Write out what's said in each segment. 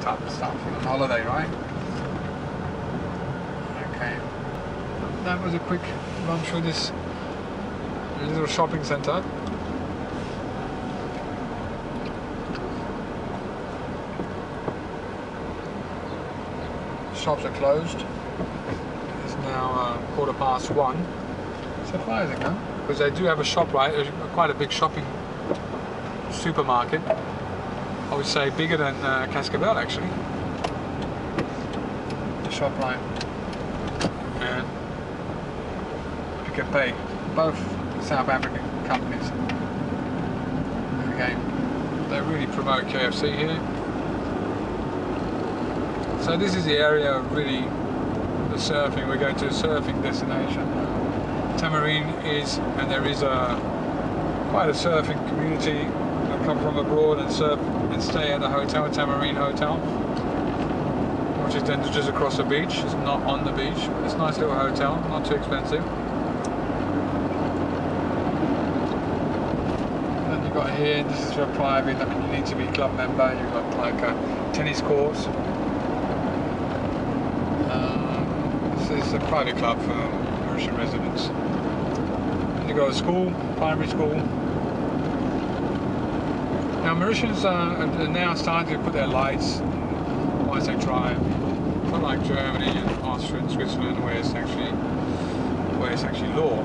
type of stuff. On holiday, right? Okay. That was a quick run through this little shopping centre. Shops are closed. It's now uh, quarter past one. Surprising, huh? Because they do have a shop, right? Quite a big shopping supermarket. I would say bigger than uh, Cascavelle actually. The Shoprite. And Pick n Pay. Both South African companies. Again, they really promote KFC here. So this is the area of really the surfing. We're going to a surfing destination. Tamarin is, and there is a quite a surfing community come from abroad and surf and stay at the hotel, Tamarin Hotel, which is just across the beach. It's not on the beach. But it's a nice little hotel, not too expensive. Then you've got here, this is for private, I mean you need to be a club member, you've got like a tennis courts. Um, this is a private club for Mauritian residents. You go to school, primary school, now Mauritians are now starting to put their lights as they drive, unlike Germany and Austria and Switzerland, where it's actually where it's actually law.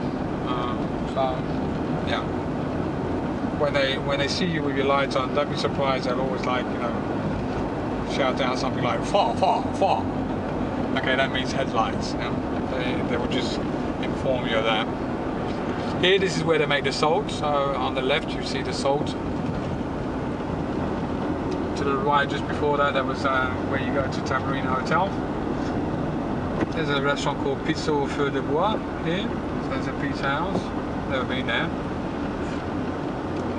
Um, so yeah, when they when they see you with your lights on, don't be surprised. They'll always like you know shout down something like "far, far, far." Okay, that means headlights. Yeah? They they will just inform you of that. Here, this is where they make the salt. So on the left, you see the salt the right just before that, that was uh, where you go to Tamarin Hotel. There's a restaurant called Pizza au Feu de Bois here. There's a pizza house. Never been there.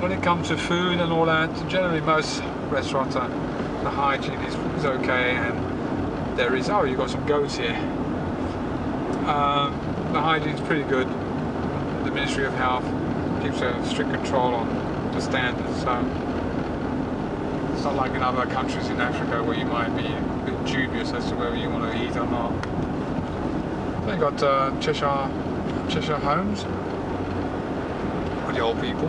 When it comes to food and all that, generally most restaurants are, the hygiene is, is okay and there is, oh you've got some goats here. Um, the hygiene is pretty good. The Ministry of Health keeps a strict control on the standards. So it's not like in other countries in Africa where you might be a bit dubious as to whether you want to eat or not. Then you got uh, Cheshire, Cheshire Homes for the old people.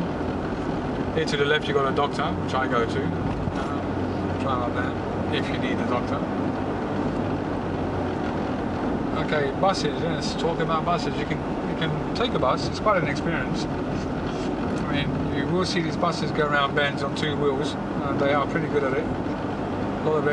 Here to the left you've got a doctor, which I go to. Um, try like that, if you need a doctor. Okay, buses, let's talk about buses. You can you can take a bus, it's quite an experience. Mean, you will see these buses go around bends on two wheels, and they are pretty good at it. A lot of